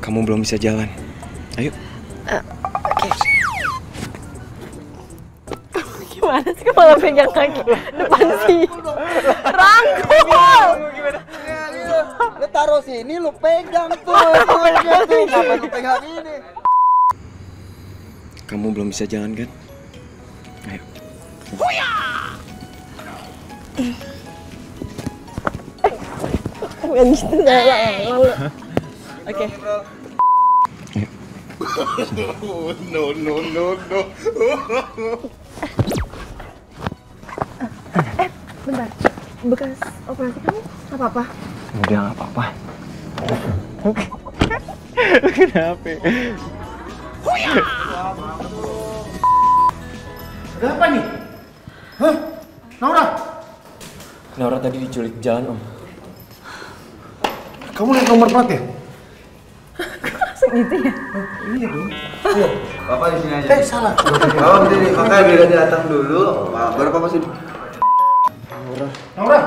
Kamu belum bisa jalan. Ayo. Gimana sih kepala pegang kaki depan sih? Rangkul! Lu taruh sini, lu pegang tuh. Pegang tuh. Kenapa lu pegang ini? Kamu belum bisa jalan kan? Ayo. Bukan gitu, nggak, nggak, nggak, nggak. Oke. Bentar, bekas operasi kamu nggak apa-apa? Udah nggak apa-apa. Kenapa? Ada apa nih? Hah? Naura, Naura tadi diculik di jalan, Om. kamu lihat nomor plat ya? Segitu ya? Papa di sini aja. Eh, salah. Papa di sini, makanya biar datang dulu. Baru papa sini. Naura,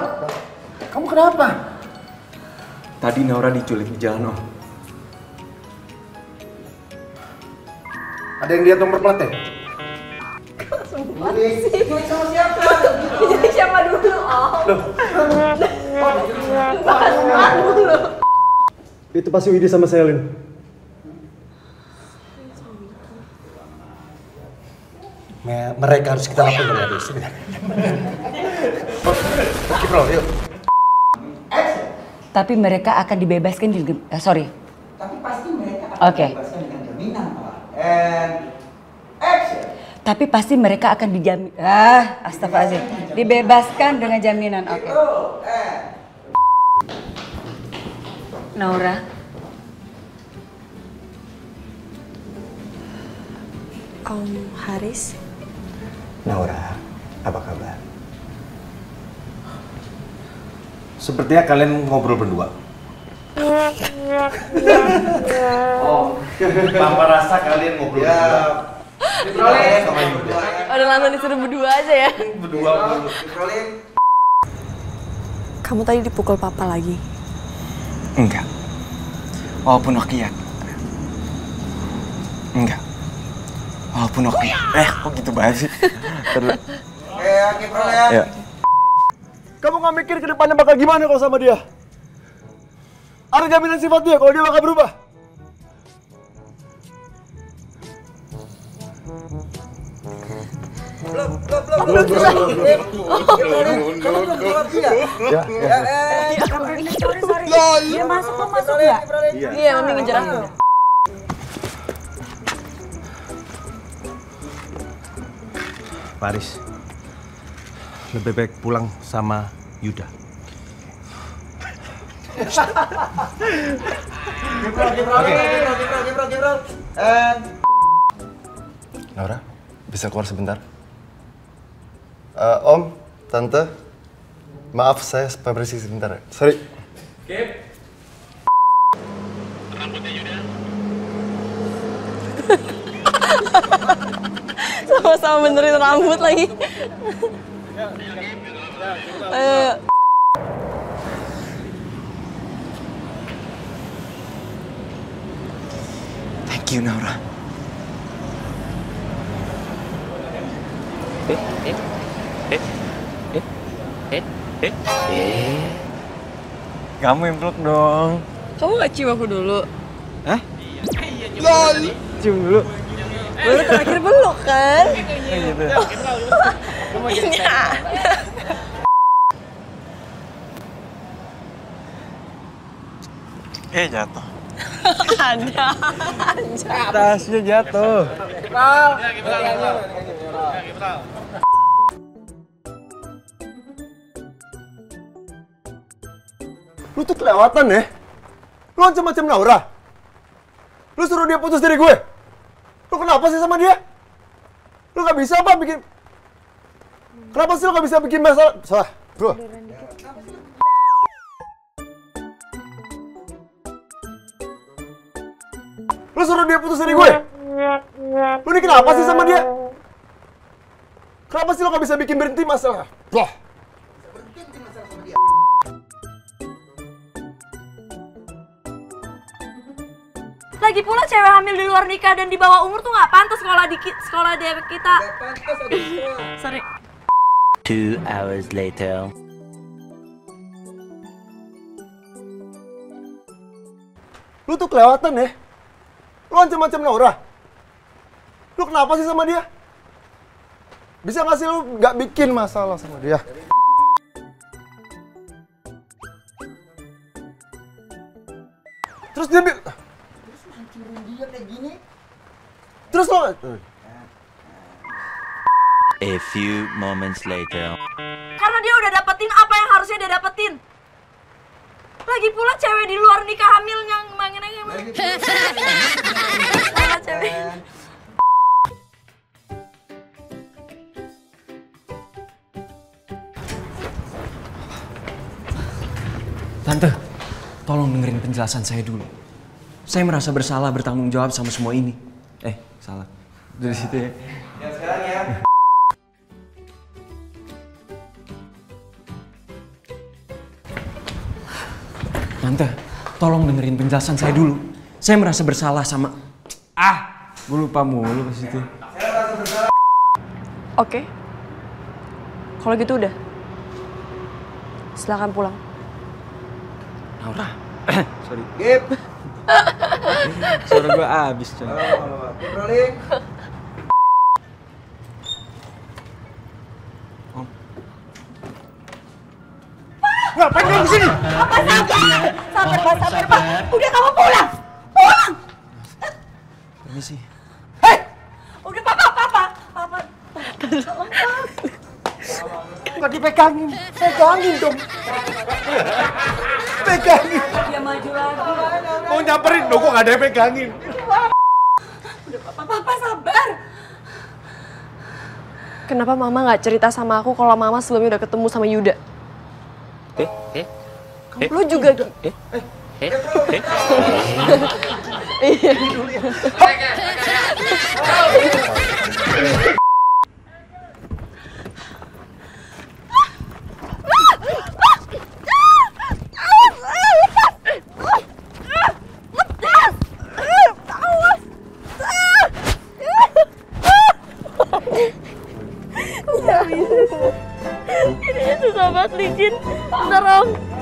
kamu kenapa? Tadi Naura diculik di jalan, Om. Ada yang lihat nomor plat ya? Jadi siapa dulu? Oh. Bahas dulu. Itu pasti Widi sama Selin. Mereka harus kita lakukan dari sebentar. Oke bro, yuk. Tapi mereka akan dibebaskan di eh, sorry. Tapi pasti mereka akan Oke. dibebaskan dengan jaminan, Pak. And action. Tapi pasti mereka akan dijamin ah astagfirullahaladzim dibebaskan dengan jaminan. Oke. And Naura. Om Haris, Naura, apa kabar? Sepertinya kalian ngobrol berdua. oh, Papa rasa kalian ngobrol ya. berdua. Udah langsung disuruh berdua aja ya? Berdua dulu. Kamu tadi dipukul papa lagi. Enggak. Walaupun Nokia. Enggak. Walaupun Nokia. Eh, kok gitu banget sih? Terus. Oke, oke, rolling. Ya. Kamu nggak mikir ke depannya bakal gimana kalau sama dia? Ada jaminan sifat dia kalau dia bakal berubah? Ya, ya. Dia masuk kok masuk nggak? Iya, mami ngejar aku. Paris. Lebih baik pulang sama Yuda. Naura, bisa keluar sebentar? Eh, om, Tante, maaf saya bersih sebentar ya. Sorry. Sama-sama benerin rambut lagi. Ayo. Thank you, Naura. Kamu yang peluk dong. Kamu gak cium aku dulu? Hah? Cium dulu. Baru terakhir belok kan? Gitu. Iya. Eh, jatuh. Ada. Tasnya jatuh. Lu tuh kelewatan ya? Lu macam-macam Naura. Lu suruh dia putus dari gue. Lu kenapa sih sama dia? Lu gak bisa apa bikin... Kenapa sih lu gak bisa bikin masalah? Salah, bro. Lu suruh dia putus dari gue? Lu ini kenapa sih sama dia? Kenapa sih lu gak bisa bikin berhenti masalah? Blah. Lagi pula cewek hamil di luar nikah dan di bawah umur tuh nggak pantas sekolah di sekolah di kita. Pantas. Sorry. Two hours later. Lu tuh kelewatan ya. Lu macam-macam Naura. Lu kenapa sih sama dia? Bisa nggak sih lu nggak bikin masalah sama dia? Terus dia bi- Terus lo A few moments later. Karena dia udah dapetin apa yang harusnya dia dapetin. Lagi pula cewek di luar nikah hamil yang mangin aja emang. Salah cewek. Tante, tolong dengerin penjelasan saya dulu. Saya merasa bersalah bertanggung jawab sama semua ini. Salah. Dari situ ya. Ya sekarang ya. Tante, tolong dengerin penjelasan saya dulu. Saya merasa bersalah sama... Ah, gue lupa mulu pas itu. Oke. Kalau gitu udah. Silakan pulang. Naura. Sorry. Gip. Suara gue abis, coy. Oh, rolling. ngapain kamu ke sini? Sabar, Pak, sabar, Pak. Udah kamu pulang. Pulang. Permisi. Udah, Papa, Papa. Papa. Nggak dipegangin, pegangin dong. Pegangin. Dia maju lagi. Mau nyamperin dong, kok nggak ada yang pegangin? Papa, Papa sabar. Kenapa Mama nggak cerita sama aku kalau Mama sebelumnya udah ketemu sama Yuda? Eh, eh, Kamu lu juga. Gi. eh, eh. Ini susah banget licin. Bentar Om.